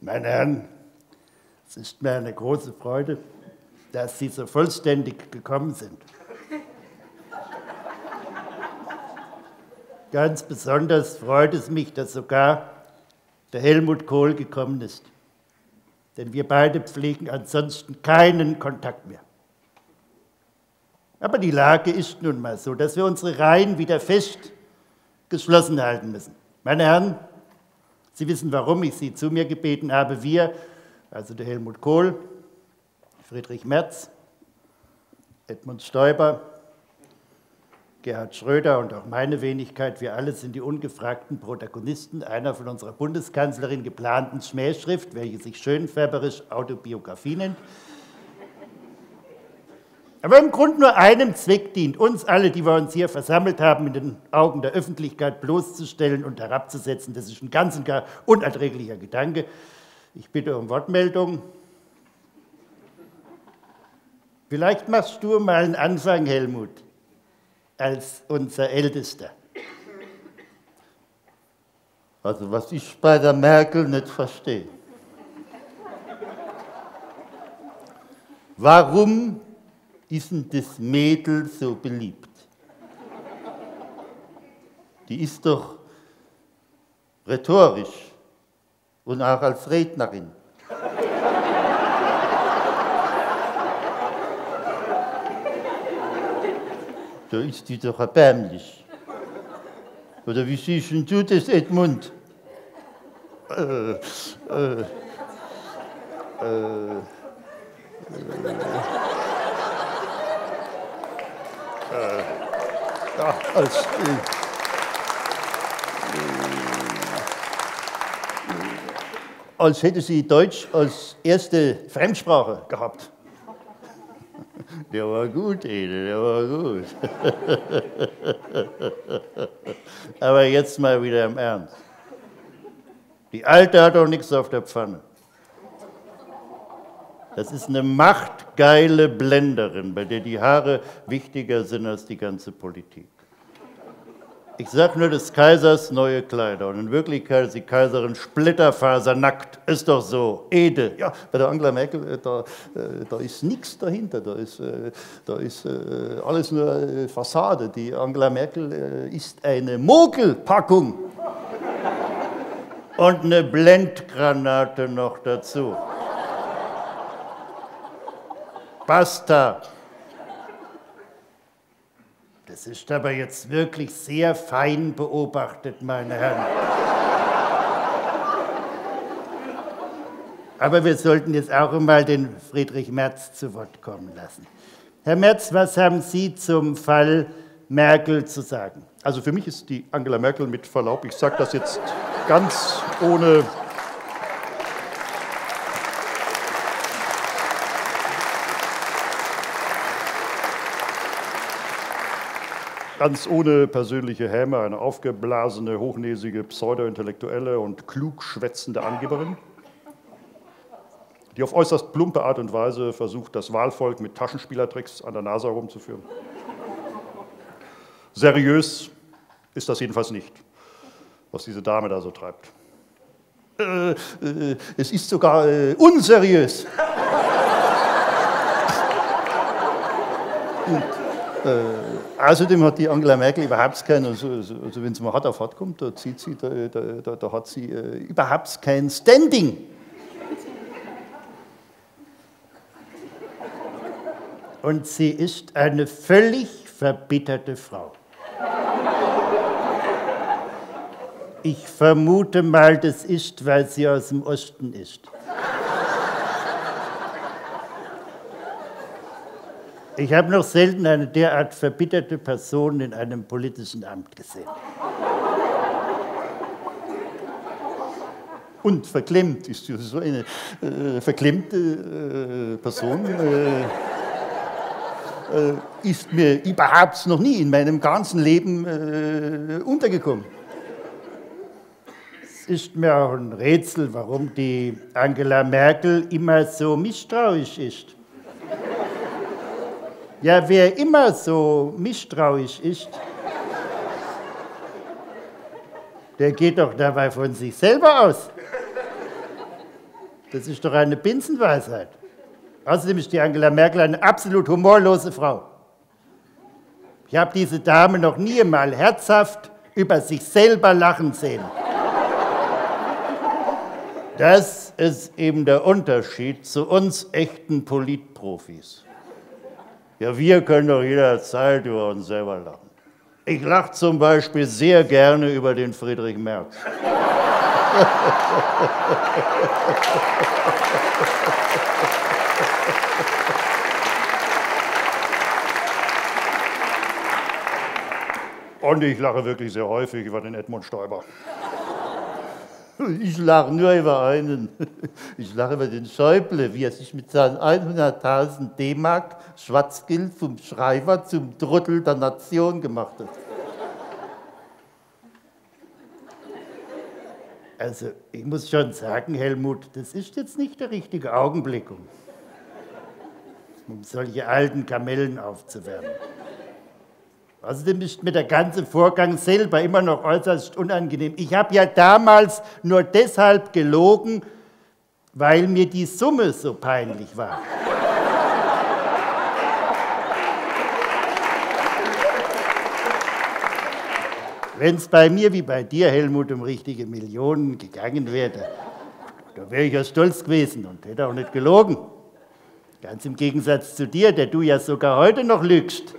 Meine Herren, es ist mir eine große Freude, dass Sie so vollständig gekommen sind. Ganz besonders freut es mich, dass sogar der Helmut Kohl gekommen ist. Denn wir beide pflegen ansonsten keinen Kontakt mehr. Aber die Lage ist nun mal so, dass wir unsere Reihen wieder fest geschlossen halten müssen. Meine Herren, Sie wissen, warum ich Sie zu mir gebeten habe. Wir, also der Helmut Kohl, Friedrich Merz, Edmund Stoiber, Gerhard Schröder und auch meine Wenigkeit, wir alle sind die ungefragten Protagonisten einer von unserer Bundeskanzlerin geplanten Schmähschrift, welche sich schönfärberisch Autobiografie nennt aber im Grunde nur einem Zweck dient, uns alle, die wir uns hier versammelt haben, in den Augen der Öffentlichkeit bloßzustellen und herabzusetzen. Das ist ein ganz und gar unerträglicher Gedanke. Ich bitte um Wortmeldung. Vielleicht machst du mal einen Anfang, Helmut, als unser Ältester. Also was ich bei der Merkel nicht verstehe. Warum ist denn das Mädel so beliebt? Die ist doch rhetorisch und auch als Rednerin. Da ist die doch erbärmlich. Oder wie siehst du das, Edmund? Äh, äh, äh, äh, ja, als, äh, als hätte sie Deutsch als erste Fremdsprache gehabt. Der war gut, Ede, der war gut. Aber jetzt mal wieder im Ernst. Die Alte hat doch nichts auf der Pfanne. Das ist eine machtgeile Blenderin, bei der die Haare wichtiger sind als die ganze Politik. Ich sage nur des Kaisers neue Kleider und in Wirklichkeit ist die Kaiserin splitterfasernackt. Ist doch so. Ede. Ja, bei der Angela Merkel, äh, da, äh, da ist nichts dahinter. Da ist, äh, da ist alles nur Fassade. Die Angela Merkel ist eine Mogelpackung. Und eine Blendgranate noch dazu. Basta. Das ist aber jetzt wirklich sehr fein beobachtet, meine Herren. Aber wir sollten jetzt auch einmal den Friedrich Merz zu Wort kommen lassen. Herr Merz, was haben Sie zum Fall Merkel zu sagen? Also für mich ist die Angela Merkel mit Verlaub, ich sage das jetzt ganz ohne ganz ohne persönliche Häme eine aufgeblasene, hochnäsige, pseudo-intellektuelle und klug schwätzende Angeberin, die auf äußerst plumpe Art und Weise versucht, das Wahlvolk mit Taschenspielertricks an der Nase herumzuführen. Seriös ist das jedenfalls nicht, was diese Dame da so treibt. Äh, äh, es ist sogar äh, unseriös. Äh, außerdem hat die Angela Merkel überhaupt keinen, also, also, also wenn sie mal hart auf hart kommt, da, zieht sie, da, da, da hat sie äh, überhaupt kein Standing. Und sie ist eine völlig verbitterte Frau. Ich vermute mal, das ist, weil sie aus dem Osten ist. Ich habe noch selten eine derart verbitterte Person in einem politischen Amt gesehen. Und verklemmt ist so eine äh, verklemmte äh, Person. Äh, äh, ist mir überhaupt noch nie in meinem ganzen Leben äh, untergekommen. Es ist mir auch ein Rätsel, warum die Angela Merkel immer so misstrauisch ist. Ja, wer immer so misstrauisch ist, der geht doch dabei von sich selber aus. Das ist doch eine Binsenweisheit. Außerdem ist die Angela Merkel eine absolut humorlose Frau. Ich habe diese Dame noch nie einmal herzhaft über sich selber lachen sehen. Das ist eben der Unterschied zu uns echten Politprofis. Ja, wir können doch jederzeit über uns selber lachen. Ich lache zum Beispiel sehr gerne über den Friedrich Merz. Und ich lache wirklich sehr häufig über den Edmund Stoiber. Ich lache nur über einen. Ich lache über den Schäuble, wie er sich mit seinen 100.000 D-Mark Schwarzgeld vom Schreiber zum Trottel der Nation gemacht hat. Also, ich muss schon sagen, Helmut, das ist jetzt nicht der richtige Augenblick, um, um solche alten Kamellen aufzuwärmen. Außerdem ist mir der ganze Vorgang selber immer noch äußerst unangenehm. Ich habe ja damals nur deshalb gelogen, weil mir die Summe so peinlich war. Wenn es bei mir wie bei dir, Helmut, um richtige Millionen gegangen wäre, da wäre ich ja stolz gewesen und hätte auch nicht gelogen. Ganz im Gegensatz zu dir, der du ja sogar heute noch lügst.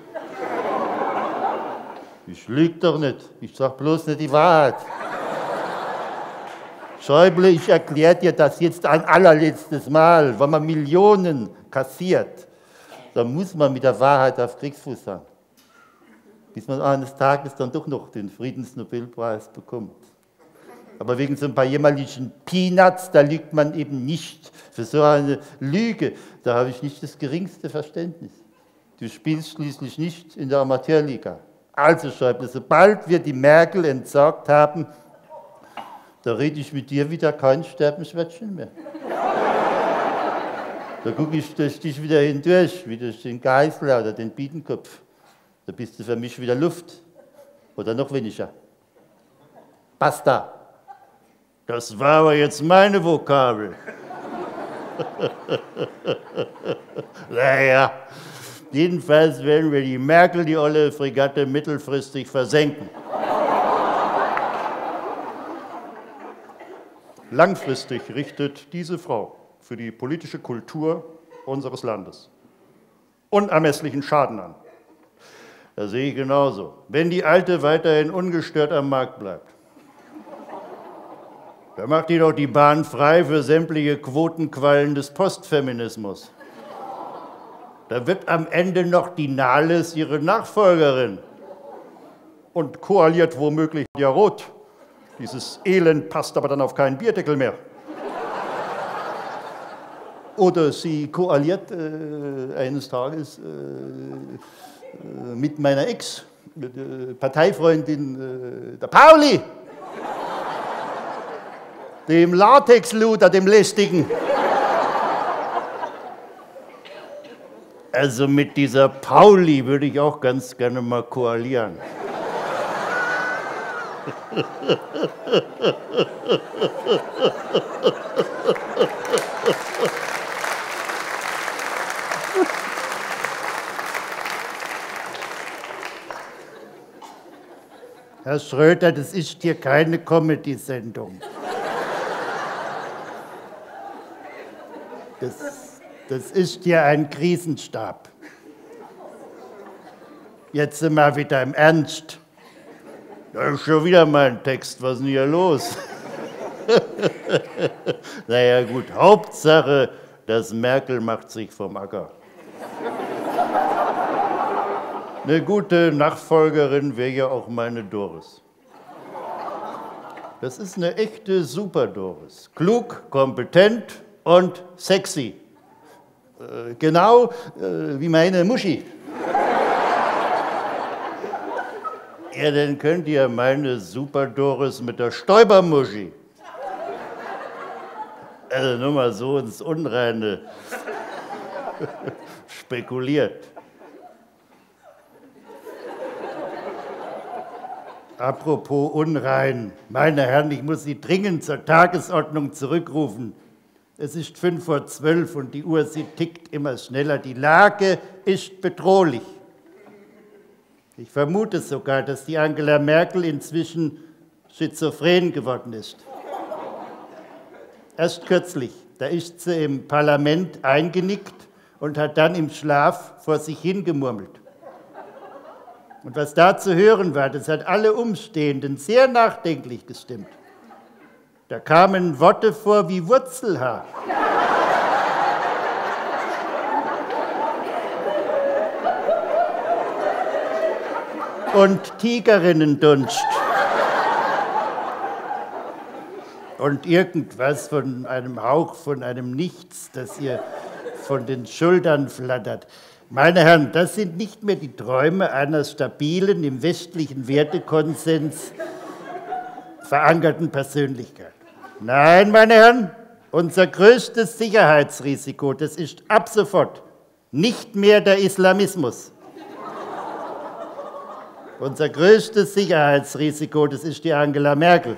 Ich lüge doch nicht. Ich sage bloß nicht die Wahrheit. Schäuble, ich erkläre dir das jetzt ein allerletztes Mal. Wenn man Millionen kassiert, dann muss man mit der Wahrheit auf Kriegsfuß sein. Bis man eines Tages dann doch noch den Friedensnobelpreis bekommt. Aber wegen so ein paar jämmerlichen Peanuts, da lügt man eben nicht. Für so eine Lüge, da habe ich nicht das geringste Verständnis. Du spielst schließlich nicht in der Amateurliga. Also schreibt er, sobald wir die Merkel entsorgt haben, da rede ich mit dir wieder kein Sterbenschwätzchen mehr. Da gucke ich durch dich wieder hindurch, wie durch den Geißler oder den Biedenkopf. Da bist du für mich wieder Luft. Oder noch weniger. Basta. Das war aber jetzt meine Vokabel. naja, Jedenfalls werden wir die Merkel, die olle Fregatte, mittelfristig versenken. Langfristig richtet diese Frau für die politische Kultur unseres Landes unermesslichen Schaden an. Das sehe ich genauso. Wenn die Alte weiterhin ungestört am Markt bleibt, dann macht die doch die Bahn frei für sämtliche Quotenquallen des Postfeminismus. Da wird am Ende noch die Nahles ihre Nachfolgerin. Und koaliert womöglich ja rot. Dieses Elend passt aber dann auf keinen Bierdeckel mehr. Oder sie koaliert äh, eines Tages äh, äh mit meiner Ex, mit, äh, Parteifreundin äh, der Pauli, dem Latexluder, dem lästigen. Also mit dieser Pauli würde ich auch ganz gerne mal koalieren. Herr Schröder, das ist hier keine Comedy-Sendung. Das das ist hier ein Krisenstab. Jetzt sind wir wieder im Ernst. Da ist schon wieder mein Text. Was ist denn hier los? naja, gut. Hauptsache, dass Merkel macht sich vom Acker. Eine gute Nachfolgerin wäre ja auch meine Doris. Das ist eine echte Super-Doris. Klug, kompetent und sexy. Äh, genau äh, wie meine Muschi. ja, dann könnt ihr meine Super Doris mit der Stäubermuschi. Also nur mal so ins Unreine spekuliert. Apropos unrein, meine Herren, ich muss Sie dringend zur Tagesordnung zurückrufen. Es ist fünf vor zwölf und die Uhr, sie tickt immer schneller. Die Lage ist bedrohlich. Ich vermute sogar, dass die Angela Merkel inzwischen schizophren geworden ist. Erst kürzlich, da ist sie im Parlament eingenickt und hat dann im Schlaf vor sich hingemurmelt. Und was da zu hören war, das hat alle Umstehenden sehr nachdenklich gestimmt. Da kamen Worte vor wie Wurzelhaar. Und Tigerinnendunst. Und irgendwas von einem Hauch, von einem Nichts, das ihr von den Schultern flattert. Meine Herren, das sind nicht mehr die Träume einer stabilen, im westlichen Wertekonsens verankerten Persönlichkeit. Nein, meine Herren, unser größtes Sicherheitsrisiko, das ist ab sofort nicht mehr der Islamismus. Unser größtes Sicherheitsrisiko, das ist die Angela Merkel.